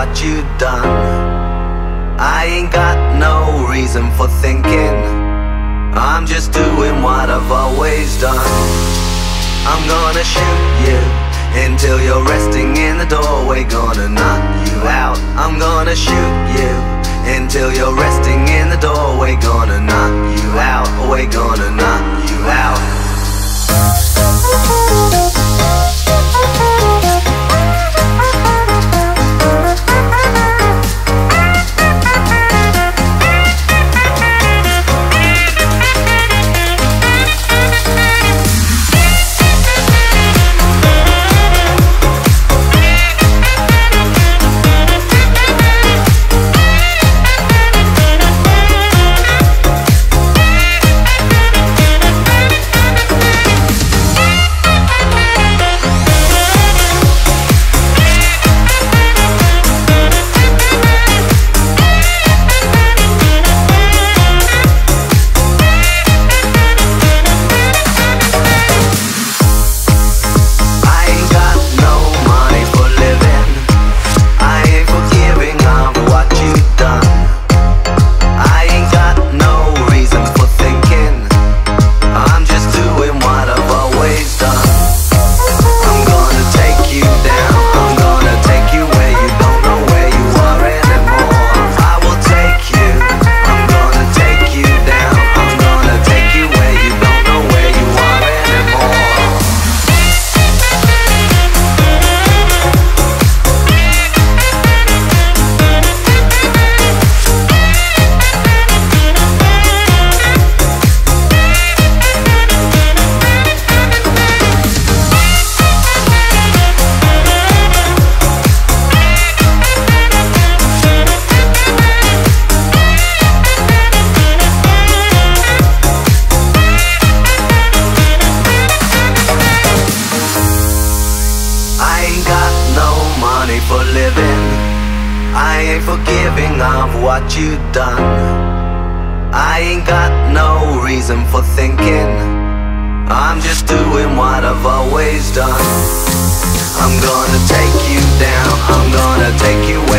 what you done. I ain't got no reason for thinking. I'm just doing what I've always done. I'm gonna shoot you until you're resting in the doorway. Gonna knock you out. I'm gonna shoot you until you're resting in the doorway. Gonna knock you out. We're gonna knock you out. For thinking. I'm just doing what I've always done. I'm gonna take you down. I'm gonna take you